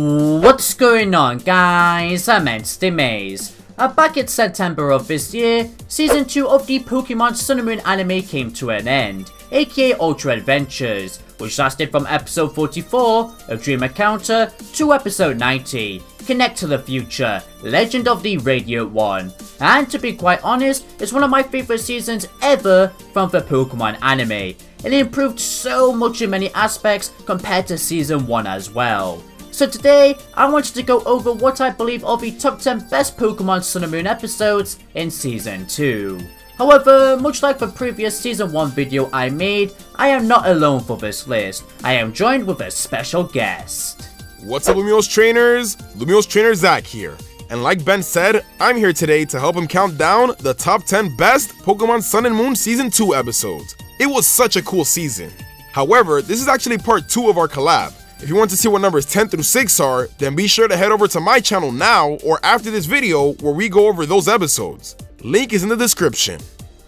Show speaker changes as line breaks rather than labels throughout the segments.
What's going on guys, I'm Entity Mays. Uh, back in September of this year, Season 2 of the Pokemon Sun and Moon anime came to an end, aka Ultra Adventures, which lasted from episode 44, of Dream Encounter, to episode 90, Connect to the Future, Legend of the Radiant One. And to be quite honest, it's one of my favorite seasons ever from the Pokemon anime. It improved so much in many aspects compared to season 1 as well. So today, I wanted to go over what I believe are the top 10 best Pokemon Sun and Moon episodes in Season 2. However, much like the previous Season 1 video I made, I am not alone for this list. I am joined with a special guest.
What's up Lumiose trainers? Lumiose trainer Zac here. And like Ben said, I'm here today to help him count down the top 10 best Pokemon Sun and Moon Season 2 episodes. It was such a cool season. However, this is actually part 2 of our collab. If you want to see what numbers 10 through 6 are, then be sure to head over to my channel now or after this video where we go over those episodes. Link is in the description.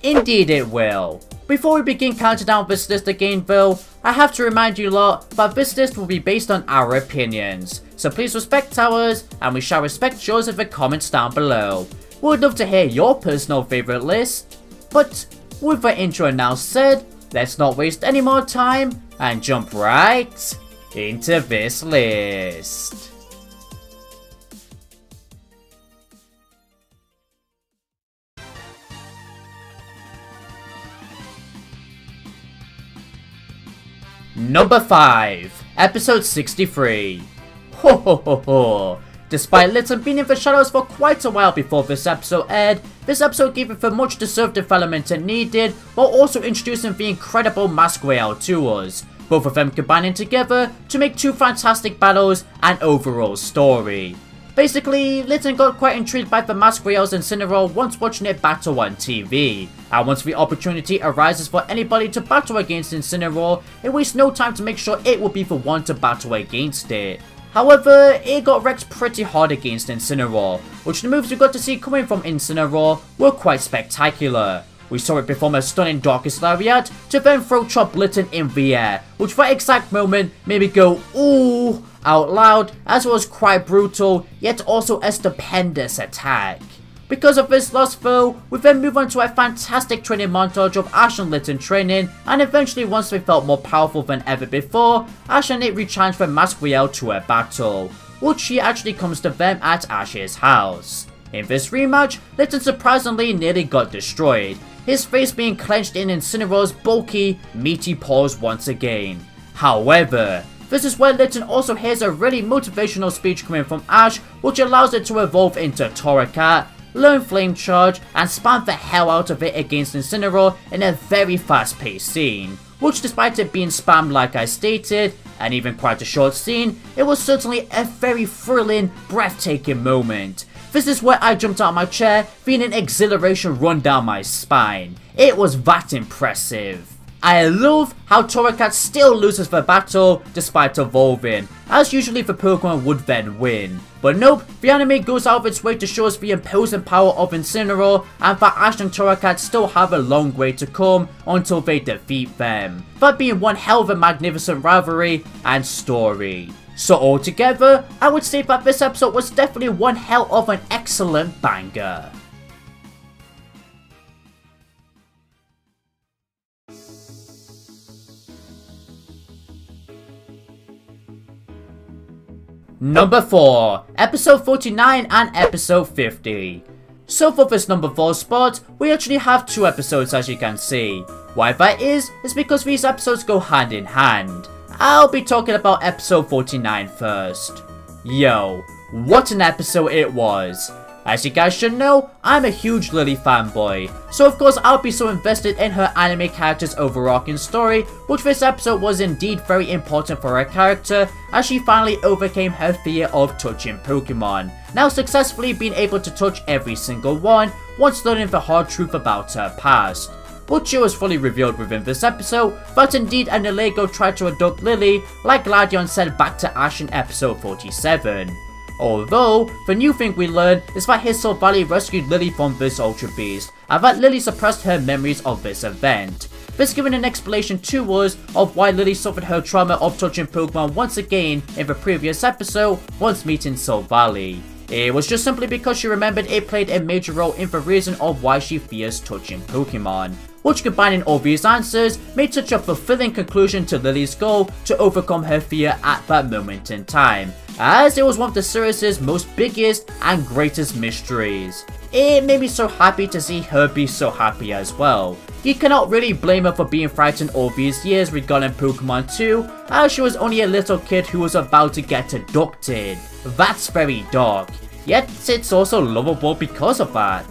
Indeed it will. Before we begin counting down this list again though, I have to remind you lot that this list will be based on our opinions. So please respect ours, and we shall respect yours in the comments down below. We'd love to hear your personal favourite list. But with the intro now said, let's not waste any more time and jump right into this list. Number 5, Episode 63. Ho ho ho ho. Despite Litten being in the shadows for quite a while before this episode aired, this episode gave it the much deserved development it needed, while also introducing the incredible Masked Royal to us, both of them combining together to make two fantastic battles and overall story. Basically, Litten got quite intrigued by the Masked Royals and Incineroar once watching it battle on TV, and once the opportunity arises for anybody to battle against Incineroar, it wastes no time to make sure it will be the one to battle against it. However, it got wrecked pretty hard against Incineroar, which the moves we got to see coming from Incineroar were quite spectacular. We saw it perform a stunning Darkest Lariat to then Throat Chop Litten in the air, which for that exact moment made me go ooh out loud as it was quite brutal yet also a stupendous attack. Because of this loss though, we then move on to a fantastic training montage of Ash and Litten training and eventually once they felt more powerful than ever before, Ash and it rechallenge the Masked Royal to a battle, which she actually comes to them at Ash's house. In this rematch, Litten surprisingly nearly got destroyed, his face being clenched in Incineroar's bulky, meaty paws once again. However, this is where Litten also hears a really motivational speech coming from Ash, which allows it to evolve into Torracat, learn Flame Charge, and spam the hell out of it against Incineroar in a very fast paced scene. Which despite it being spammed like I stated, and even quite a short scene, it was certainly a very thrilling, breathtaking moment. This is where I jumped out of my chair, feeling exhilaration run down my spine. It was that impressive. I love how Torracat still loses the battle despite evolving, as usually the Pokemon would then win. But nope, the anime goes out of its way to show us the imposing power of Incineroar and that Ash and Torracat still have a long way to come until they defeat them. That being one hell of a magnificent rivalry and story. So altogether, I would say that this episode was definitely one hell of an excellent banger. Number 4, Episode 49 and Episode 50. So for this number 4 spot, we actually have two episodes as you can see. Why that is, is because these episodes go hand in hand. I'll be talking about episode 49 first. Yo, what an episode it was. As you guys should know, I'm a huge Lily fanboy, so of course I'll be so invested in her anime character's overarching story, which this episode was indeed very important for her character, as she finally overcame her fear of touching Pokemon, now successfully being able to touch every single one, once learning the hard truth about her past. But it was fully revealed within this episode that indeed Nihilego tried to adopt Lily, like Gladion said back to Ash in episode 47. Although, the new thing we learn is that Silvally rescued Lily from this Ultra Beast, and that Lily suppressed her memories of this event. This giving an explanation to us of why Lily suffered her trauma of touching Pokemon once again in the previous episode once meeting Silvally. It was just simply because she remembered it played a major role in the reason of why she fears touching Pokemon, which combining all these answers made such a fulfilling conclusion to Lily's goal to overcome her fear at that moment in time, as it was one of the series' most biggest and greatest mysteries. It made me so happy to see her be so happy as well. You cannot really blame her for being frightened all these years regarding Pokemon 2, as she was only a little kid who was about to get abducted. That's very dark, yet it's also lovable because of that.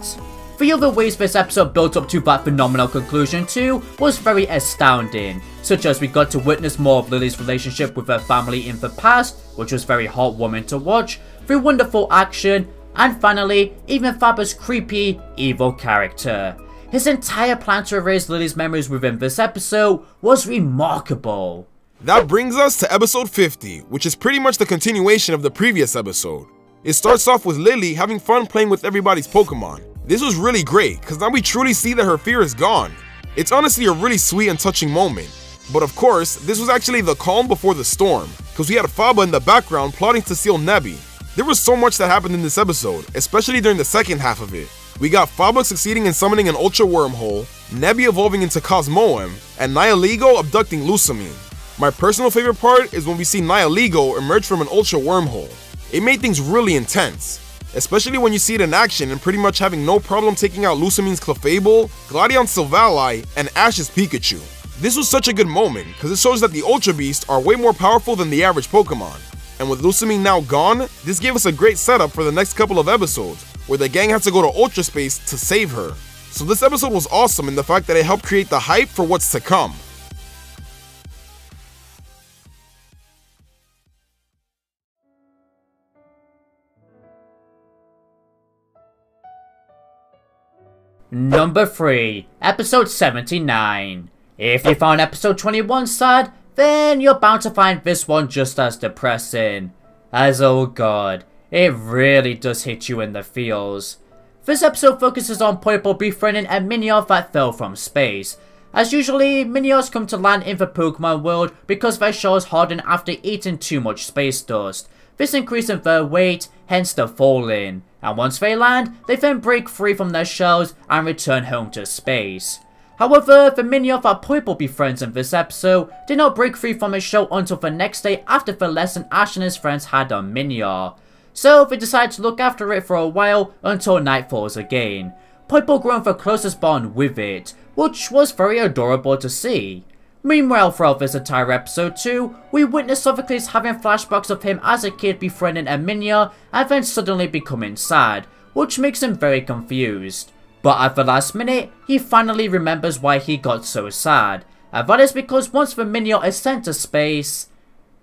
The other ways this episode built up to that phenomenal conclusion too was very astounding, such as we got to witness more of Lily's relationship with her family in the past, which was very heartwarming to watch, through wonderful action, and finally, even Faba's creepy, evil character. His entire plan to erase Lily's memories within this episode was remarkable.
That brings us to episode 50, which is pretty much the continuation of the previous episode. It starts off with Lily having fun playing with everybody's Pokemon. This was really great, because now we truly see that her fear is gone. It's honestly a really sweet and touching moment. But of course, this was actually the calm before the storm, because we had Faba in the background plotting to steal Nebby. There was so much that happened in this episode, especially during the second half of it. We got Faba succeeding in summoning an Ultra Wormhole, Nebby evolving into Cosmoem, and Nihilego abducting Lusamine. My personal favorite part is when we see Nihilego emerge from an Ultra Wormhole. It made things really intense, especially when you see it in action and pretty much having no problem taking out Lusamine's Clefable, Gladion's Silvally, and Ash's Pikachu. This was such a good moment, because it shows that the Ultra Beasts are way more powerful than the average Pokemon. And with Lusamine now gone, this gave us a great setup for the next couple of episodes, where the gang has to go to Ultra Space to save her. So this episode was awesome in the fact that it helped create the hype for what's to come.
Number 3, Episode 79. If you found Episode 21 sad, then you're bound to find this one just as depressing. As oh god, it really does hit you in the feels. This episode focuses on Poipole befriending a Minior that fell from space. As usually, Miniors come to land in the Pokemon world because their shells harden after eating too much space dust. This increasing their weight, hence the falling. And once they land, they then break free from their shells and return home to space. However, the Minior that Poipole befriends in this episode did not break free from his shell until the next day after the lesson Ash and his friends had on Minior. So they decide to look after it for a while until night falls again. Poipole growing the closest bond with it, which was very adorable to see. Meanwhile, throughout this entire episode too, we witness Sophocles having flashbacks of him as a kid befriending a Minior and then suddenly becoming sad, which makes him very confused. But at the last minute, he finally remembers why he got so sad, and that is because once the Minior is sent to space,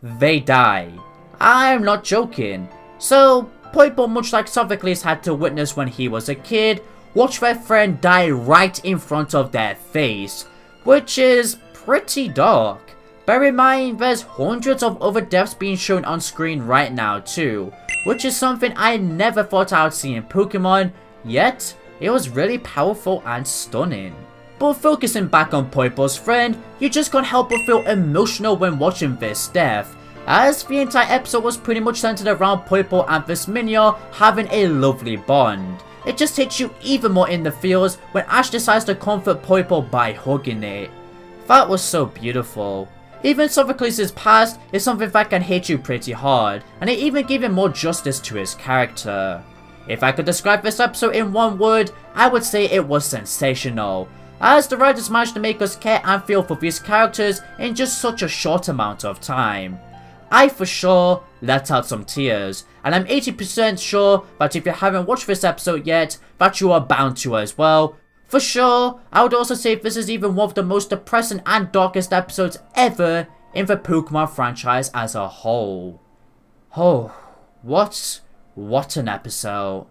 they die. I'm not joking. So, Poipole much like Sophocles had to witness when he was a kid, watch their friend die right in front of their face, which is pretty dark. Bear in mind, there's hundreds of other deaths being shown on screen right now too, which is something I never thought I would see in Pokemon, yet it was really powerful and stunning. But focusing back on Poipole's friend, you just can't help but feel emotional when watching this death, as the entire episode was pretty much centered around Poipole and this Minior having a lovely bond. It just hits you even more in the feels when Ash decides to comfort Poipole by hugging it. That was so beautiful. Even Sophocles' past is something that can hit you pretty hard, and it even gave him more justice to his character. If I could describe this episode in one word, I would say it was sensational, as the writers managed to make us care and feel for these characters in just such a short amount of time. I for sure let out some tears, and I'm 80% sure that if you haven't watched this episode yet, that you are bound to as well, for sure, I would also say this is even one of the most depressing and darkest episodes ever in the Pokemon franchise as a whole. Oh, what, what an episode.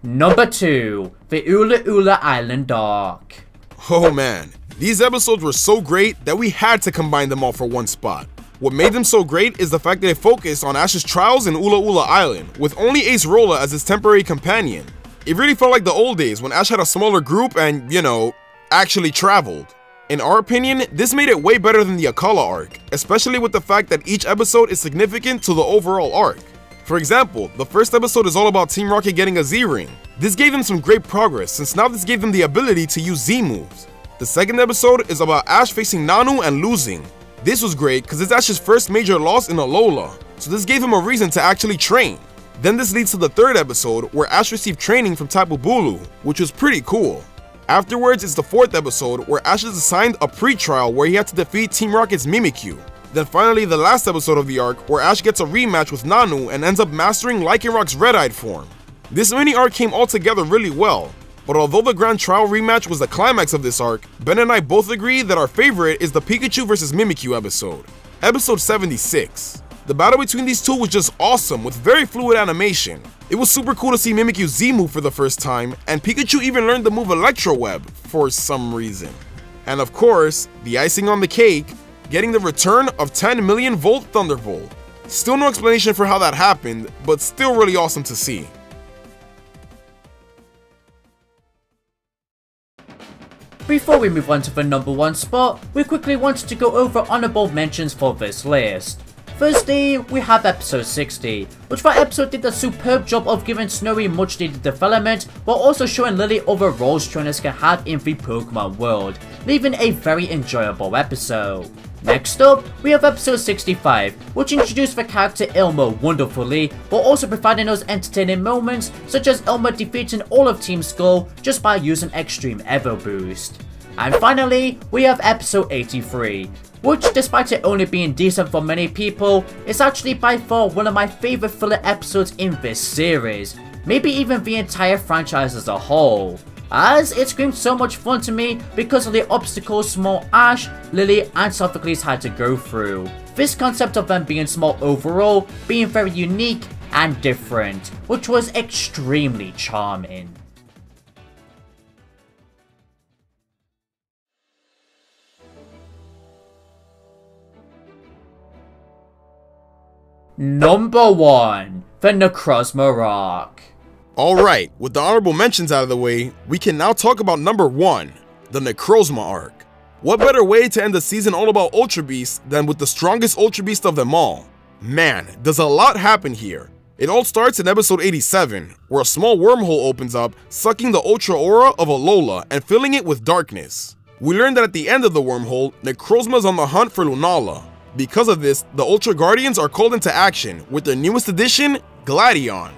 Number 2, the Ula'ula Island Arc.
Oh man, these episodes were so great that we had to combine them all for one spot. What made them so great is the fact that they focused on Ash's trials in Ula Ula Island, with only Acerola as his temporary companion. It really felt like the old days when Ash had a smaller group and, you know, actually traveled. In our opinion, this made it way better than the Akala arc, especially with the fact that each episode is significant to the overall arc. For example, the first episode is all about Team Rocket getting a Z-Ring. This gave them some great progress since now this gave them the ability to use Z moves. The second episode is about Ash facing Nanu and losing. This was great because it's Ash's first major loss in Alola, so this gave him a reason to actually train. Then this leads to the third episode where Ash received training from Tapu Bulu, which was pretty cool. Afterwards, it's the fourth episode where Ash is assigned a pre-trial where he had to defeat Team Rocket's Mimikyu. Then finally the last episode of the arc where Ash gets a rematch with Nanu and ends up mastering Lycanroc's Red-Eyed form. This mini arc came all together really well, but although the Grand Trial rematch was the climax of this arc, Ben and I both agree that our favorite is the Pikachu vs Mimikyu episode, episode 76. The battle between these two was just awesome with very fluid animation. It was super cool to see Mimikyu Z move for the first time, and Pikachu even learned the move Electro Web for some reason. And of course, the icing on the cake, getting the return of 10 million volt Thunderbolt. Still no explanation for how that happened, but still really awesome to see.
Before we move on to the number one spot, we quickly wanted to go over honorable mentions for this list. Firstly, we have episode 60, which that episode did a superb job of giving Snowy much needed development, while also showing Lily other roles trainers can have in the Pokemon world, leaving a very enjoyable episode. Next up, we have episode 65, which introduced the character Ilima wonderfully, while also providing us entertaining moments, such as Ilima defeating all of Team Skull just by using Extreme Evo Boost. And finally, we have episode 83, which despite it only being decent for many people, is actually by far one of my favourite filler episodes in this series, maybe even the entire franchise as a whole. As it screamed so much fun to me because of the obstacles small Ash, Lily and Sophocles had to go through. This concept of them being small overall, being very unique and different, which was extremely charming. Number 1. The Necrozma Rock.
Alright, with the honorable mentions out of the way, we can now talk about number 1, the Necrozma arc. What better way to end the season all about Ultra Beasts than with the strongest Ultra Beast of them all? Man, does a lot happen here. It all starts in episode 87, where a small wormhole opens up, sucking the Ultra Aura of Alola and filling it with darkness. We learn that at the end of the wormhole, Necrozma is on the hunt for Lunala, because of this, the Ultra Guardians are called into action with their newest addition, Gladion.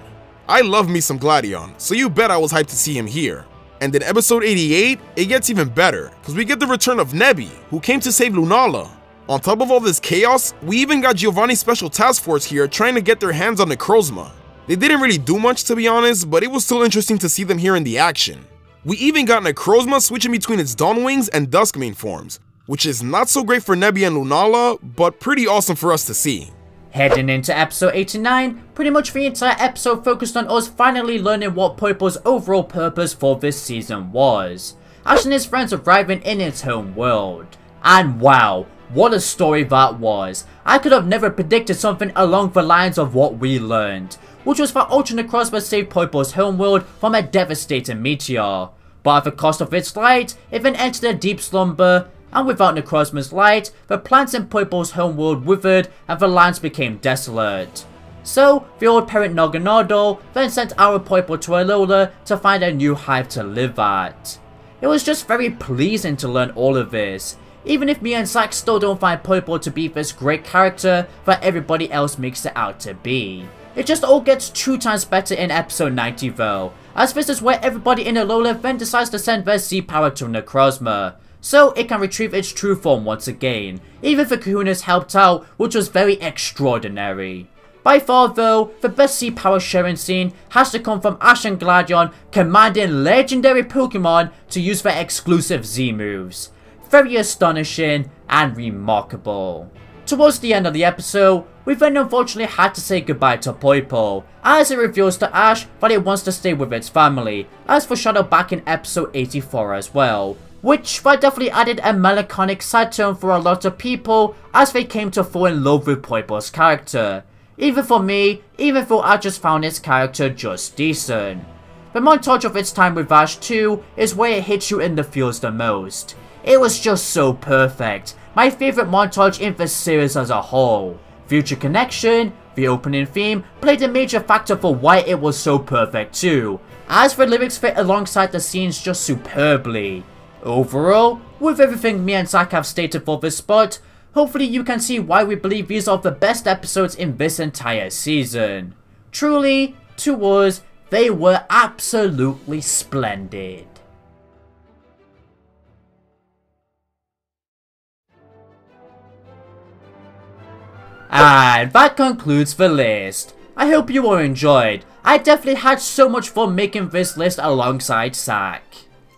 I love me some Gladion, so you bet I was hyped to see him here. And in episode 88, it gets even better, because we get the return of Nebby, who came to save Lunala. On top of all this chaos, we even got Giovanni's Special Task Force here trying to get their hands on Necrozma. They didn't really do much to be honest, but it was still interesting to see them here in the action. We even got Necrozma switching between its Dawn Wings and Duskmane forms, which is not so great for Nebby and Lunala, but pretty awesome for us to see.
Heading into episode 89, pretty much the entire episode focused on us finally learning what Poipole's overall purpose for this season was. Ash and his friends arriving in its home world. And wow, what a story that was. I could have never predicted something along the lines of what we learned, which was that Ultra Necrozma saved Poipole's homeworld from a devastating meteor. But at the cost of its light, it then entered a deep slumber and without Necrozma's light, the plants in Poipole's homeworld withered and the lands became desolate. So, the old parent Naganadel then sent our Poipole to Alola to find a new hive to live at. It was just very pleasing to learn all of this, even if me and Zac still don't find Poipole to be this great character that everybody else makes it out to be. It just all gets two times better in episode 90 though, as this is where everybody in Alola then decides to send their Z power to Necrozma, so it can retrieve its true form once again, even if Kahuna's helped out, which was very extraordinary. By far though, the best Z power sharing scene has to come from Ash and Gladion commanding legendary Pokemon to use their exclusive Z moves. Very astonishing and remarkable. Towards the end of the episode, we then unfortunately had to say goodbye to Poipole, as it reveals to Ash that it wants to stay with its family, as foreshadowed back in episode 84 as well, which that definitely added a melancholic side tone for a lot of people as they came to fall in love with Poipole's character. Even for me, even though I just found his character just decent. The montage of its time with Ash 2 is where it hits you in the feels the most. It was just so perfect, my favourite montage in the series as a whole. Future Connection, the opening theme, played a major factor for why it was so perfect too, as the lyrics fit alongside the scenes just superbly. Overall, with everything me and Zac have stated for this spot, hopefully you can see why we believe these are the best episodes in this entire season. Truly, to us, they were absolutely splendid. And that concludes the list. I hope you all enjoyed. I definitely had so much fun making this list alongside Zac.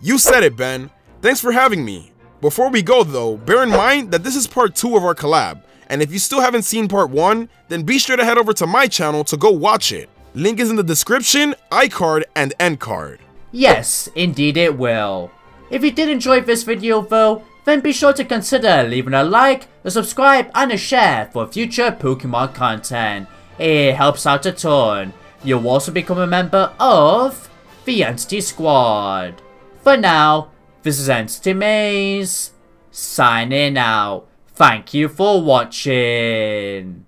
You said it, Ben. Thanks for having me. Before we go though, bear in mind that this is part 2 of our collab, and if you still haven't seen part 1, then be sure to head over to my channel to go watch it. Link is in the description, iCard, and end card.
Yes, indeed it will. If you did enjoy this video though, then be sure to consider leaving a like, a subscribe, and a share for future Pokemon content. It helps out a ton. You'll also become a member of the Entity Squad. For now, this is Entity Mays, signing out. Thank you for watching.